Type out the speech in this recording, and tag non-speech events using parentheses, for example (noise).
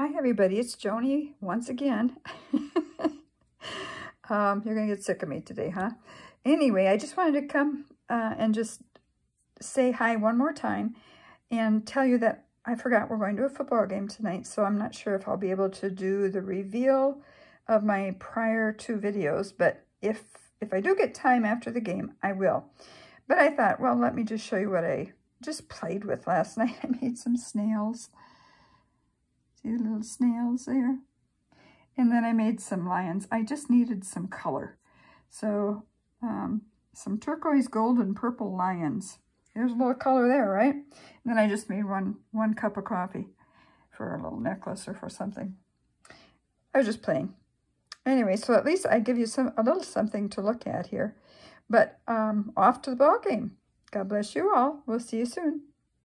Hi, everybody. It's Joannie once again. (laughs) um, you're going to get sick of me today, huh? Anyway, I just wanted to come uh, and just say hi one more time and tell you that I forgot we're going to a football game tonight, so I'm not sure if I'll be able to do the reveal of my prior two videos, but if if I do get time after the game, I will. But I thought, well, let me just show you what I just played with last (laughs) night. I made some snails. See the little snails there? And then I made some lions. I just needed some color. So um, some turquoise, gold, and purple lions. There's a little color there, right? And then I just made one, one cup of coffee for a little necklace or for something. I was just playing. Anyway, so at least I give you some a little something to look at here. But um, off to the ball game. God bless you all. We'll see you soon.